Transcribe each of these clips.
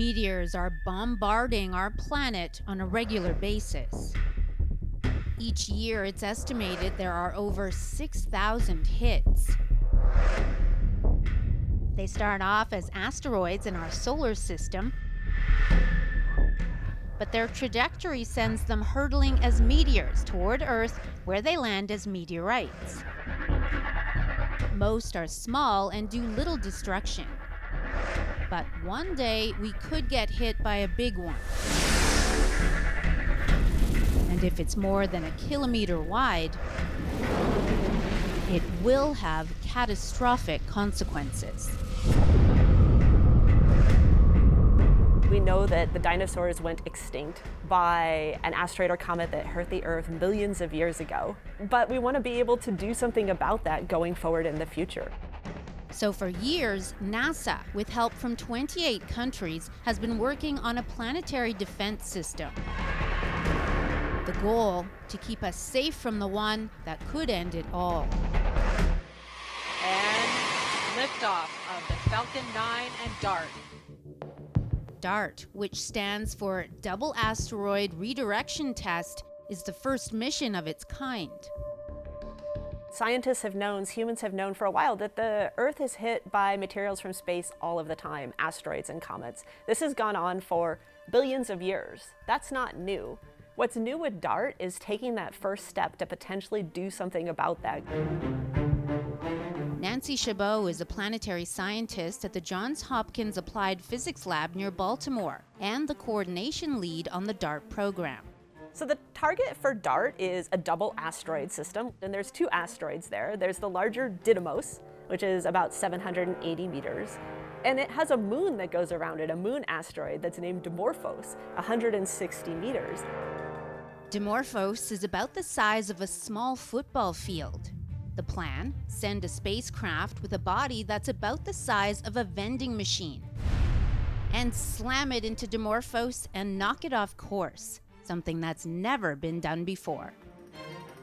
Meteors are bombarding our planet on a regular basis. Each year, it's estimated there are over 6,000 hits. They start off as asteroids in our solar system, but their trajectory sends them hurtling as meteors toward Earth, where they land as meteorites. Most are small and do little destruction. But one day we could get hit by a big one. And if it's more than a kilometer wide, it will have catastrophic consequences. We know that the dinosaurs went extinct by an asteroid or comet that hurt the Earth millions of years ago. But we want to be able to do something about that going forward in the future. So, for years, NASA, with help from 28 countries, has been working on a planetary defense system. The goal to keep us safe from the one that could end it all. And liftoff of the Falcon 9 and DART. DART, which stands for Double Asteroid Redirection Test, is the first mission of its kind. Scientists have known, humans have known for a while that the Earth is hit by materials from space all of the time, asteroids and comets. This has gone on for billions of years. That's not new. What's new with DART is taking that first step to potentially do something about that. Nancy Chabot is a planetary scientist at the Johns Hopkins Applied Physics Lab near Baltimore and the coordination lead on the DART program. So the target for DART is a double asteroid system, and there's two asteroids there. There's the larger Didymos, which is about 780 meters, and it has a moon that goes around it, a moon asteroid that's named Dimorphos, 160 meters. Dimorphos is about the size of a small football field. The plan send a spacecraft with a body that's about the size of a vending machine and slam it into Dimorphos and knock it off course, something that's never been done before.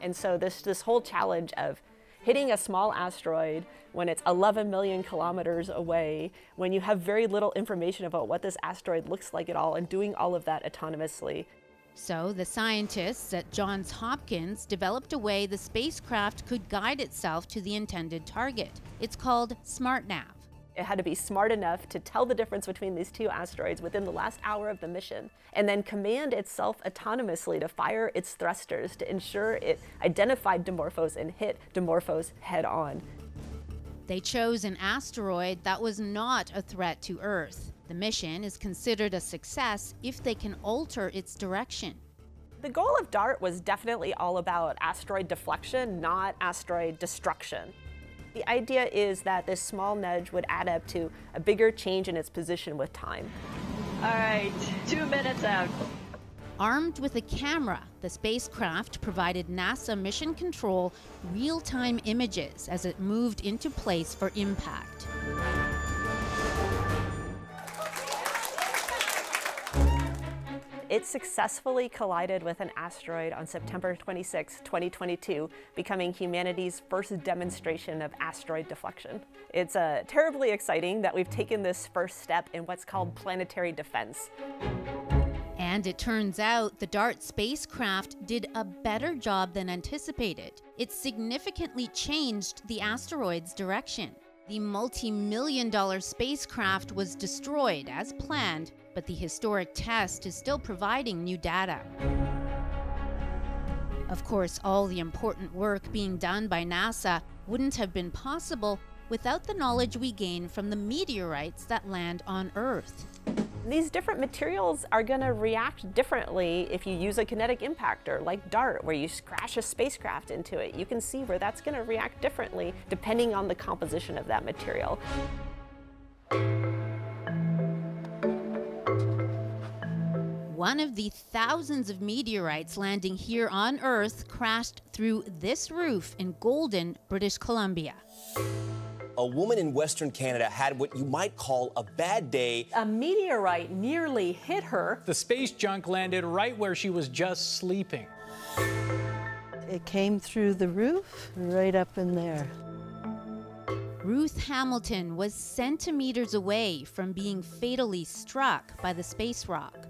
And so this this whole challenge of hitting a small asteroid when it's 11 million kilometers away, when you have very little information about what this asteroid looks like at all, and doing all of that autonomously so, the scientists at Johns Hopkins developed a way the spacecraft could guide itself to the intended target. It's called SmartNav. It had to be smart enough to tell the difference between these two asteroids within the last hour of the mission, and then command itself autonomously to fire its thrusters to ensure it identified Dimorphos and hit Dimorphos head on. They chose an asteroid that was not a threat to Earth. The mission is considered a success if they can alter its direction. The goal of DART was definitely all about asteroid deflection, not asteroid destruction. The idea is that this small nudge would add up to a bigger change in its position with time. All right, two minutes out. Armed with a camera, the spacecraft provided NASA Mission Control real time images as it moved into place for impact. It successfully collided with an asteroid on September 26, 2022, becoming humanity's first demonstration of asteroid deflection. It's uh, terribly exciting that we've taken this first step in what's called planetary defense. And it turns out the DART spacecraft did a better job than anticipated. It significantly changed the asteroid's direction. The multi million dollar spacecraft was destroyed as planned, but the historic test is still providing new data. Of course, all the important work being done by NASA wouldn't have been possible without the knowledge we gain from the meteorites that land on Earth. These different materials are going to react differently if you use a kinetic impactor like DART, where you crash a spacecraft into it. You can see where that's going to react differently depending on the composition of that material. One of the thousands of meteorites landing here on Earth crashed through this roof in Golden, British Columbia. A woman in Western Canada had what you might call a bad day. A meteorite nearly hit her. The space junk landed right where she was just sleeping. It came through the roof, right up in there. Ruth Hamilton was centimeters away from being fatally struck by the space rock.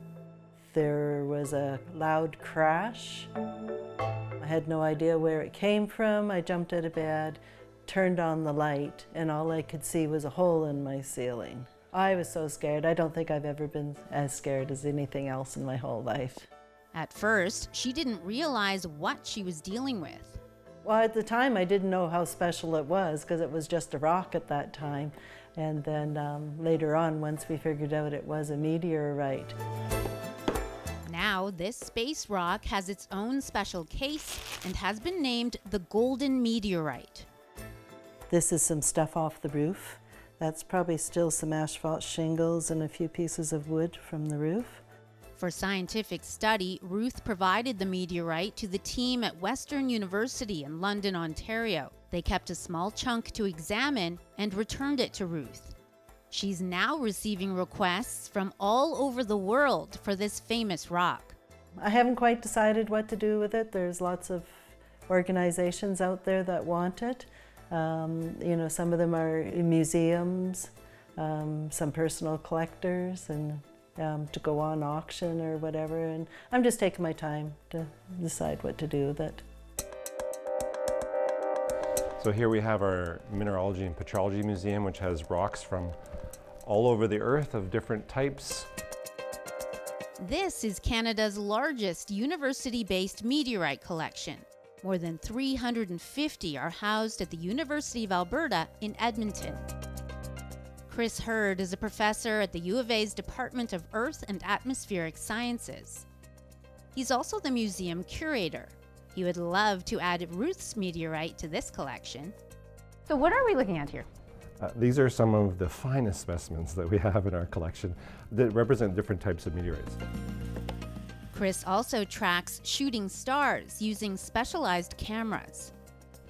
There was a loud crash. I had no idea where it came from. I jumped out of bed, turned on the light, and all I could see was a hole in my ceiling. I was so scared. I don't think I've ever been as scared as anything else in my whole life. At first, she didn't realize what she was dealing with. Well, at the time, I didn't know how special it was because it was just a rock at that time. And then um, later on, once we figured out it was a meteorite. Now, this space rock has its own special case and has been named the Golden Meteorite. This is some stuff off the roof. That's probably still some asphalt shingles and a few pieces of wood from the roof. For scientific study, Ruth provided the meteorite to the team at Western University in London, Ontario. They kept a small chunk to examine and returned it to Ruth. She's now receiving requests from all over the world for this famous rock. I haven't quite decided what to do with it. There's lots of organizations out there that want it. Um, you know, some of them are museums, um, some personal collectors, and um, to go on auction or whatever. And I'm just taking my time to decide what to do with it. So here we have our Mineralogy and Petrology Museum, which has rocks from all over the earth of different types. This is Canada's largest university based meteorite collection. More than 350 are housed at the University of Alberta in Edmonton. Chris Herd is a professor at the U of A's Department of Earth and Atmospheric Sciences. He's also the museum curator. He would love to add Ruth's meteorite to this collection. So, what are we looking at here? Uh, these are some of the finest specimens that we have in our collection that represent different types of meteorites. Chris also tracks shooting stars using specialized cameras.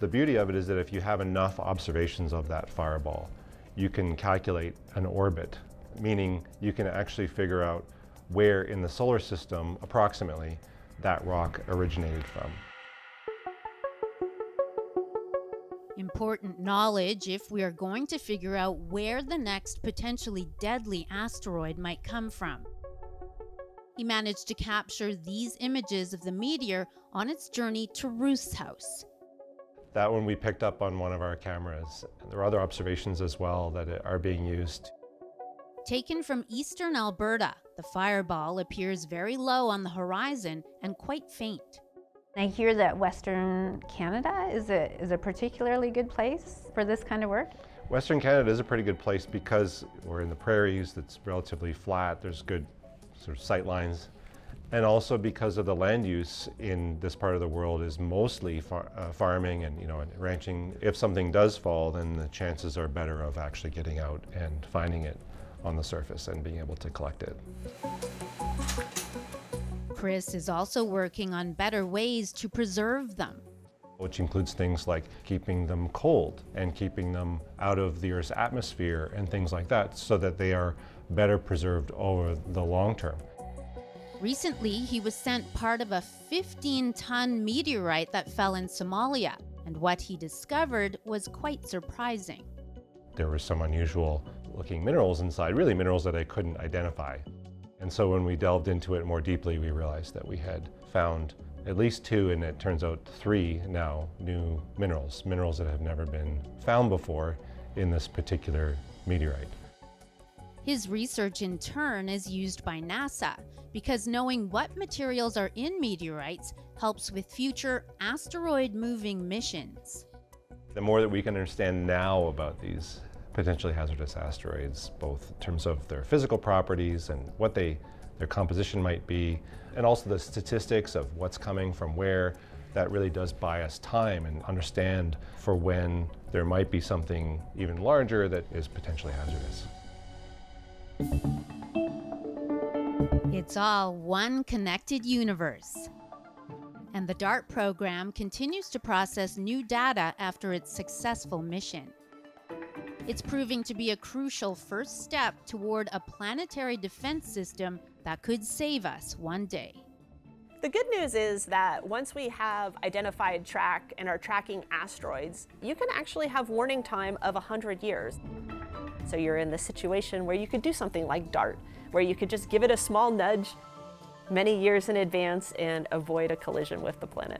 The beauty of it is that if you have enough observations of that fireball, you can calculate an orbit, meaning you can actually figure out where in the solar system, approximately, that rock originated from. Important knowledge if we are going to figure out where the next potentially deadly asteroid might come from. He managed to capture these images of the meteor on its journey to Ruth's house. That one we picked up on one of our cameras. There are other observations as well that are being used. Taken from eastern Alberta, the fireball appears very low on the horizon and quite faint. I hear that Western Canada is a, is a particularly good place for this kind of work. Western Canada is a pretty good place because we're in the prairies, it's relatively flat, there's good sort of sight lines. And also because of the land use in this part of the world is mostly far, uh, farming and you know and ranching. If something does fall, then the chances are better of actually getting out and finding it on the surface and being able to collect it. Chris is also working on better ways to preserve them. Which includes things like keeping them cold and keeping them out of the Earth's atmosphere and things like that so that they are better preserved over the long term. Recently, he was sent part of a 15 ton meteorite that fell in Somalia, and what he discovered was quite surprising. There were some unusual looking minerals inside, really minerals that I couldn't identify. And so when we delved into it more deeply, we realized that we had found at least two, and it turns out three now, new minerals, minerals that have never been found before in this particular meteorite. His research, in turn, is used by NASA because knowing what materials are in meteorites helps with future asteroid moving missions. The more that we can understand now about these potentially hazardous asteroids, both in terms of their physical properties and what they, their composition might be, and also the statistics of what's coming from where, that really does buy us time and understand for when there might be something even larger that is potentially hazardous. It's all one connected universe. And the DART program continues to process new data after its successful mission. It's proving to be a crucial first step toward a planetary defense system that could save us one day. The good news is that once we have identified track and are tracking asteroids, you can actually have warning time of 100 years. So you're in the situation where you could do something like DART, where you could just give it a small nudge many years in advance and avoid a collision with the planet.